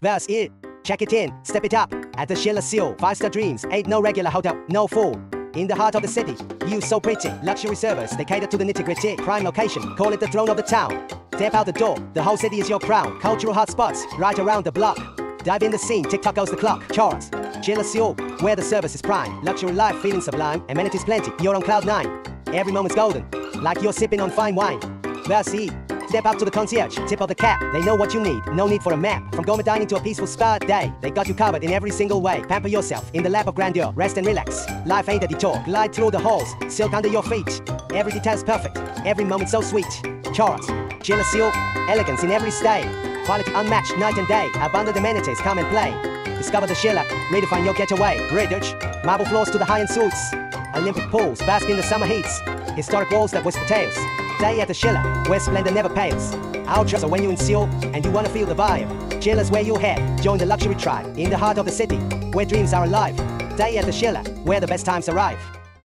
That's it. Check it in, step it up. At the Shilla Seoul, 5 star dreams, ain't no regular hotel, no fool. In the heart of the city, you so pretty. Luxury service, they cater to the nitty gritty. Prime location, call it the throne of the town. Step out the door, the whole city is your crown. Cultural hotspots, right around the block. Dive in the scene, TikTok goes the clock. Chorus, Shilla Seoul, where the service is prime. Luxury life, feeling sublime. Amenities plenty, you're on cloud nine. Every moment's golden, like you're sipping on fine wine. That's it. Step up to the concierge, tip of the cap. They know what you need, no need for a map. From gourmet dining to a peaceful spa day, they got you covered in every single way. Pamper yourself in the lap of grandeur, rest and relax. Life ain't a detour, glide through the halls, silk under your feet. Every detail's perfect, every moment so sweet. Chorus, Shilla Seoul, elegance in every stay. Quality unmatched night and day, abundant amenities come and play. Discover the Shilla, redefine your getaway. British, marble floors to the high-end suites. Olympic pools, bask in the summer heats. Historic walls that whisper tales. Day at the Shilla, where splendor never pales. Ultra, so when you're in and you wanna feel the vibe, Shilla's where you'll head. Join the luxury tribe in the heart of the city, where dreams are alive. Day at the Shilla, where the best times arrive.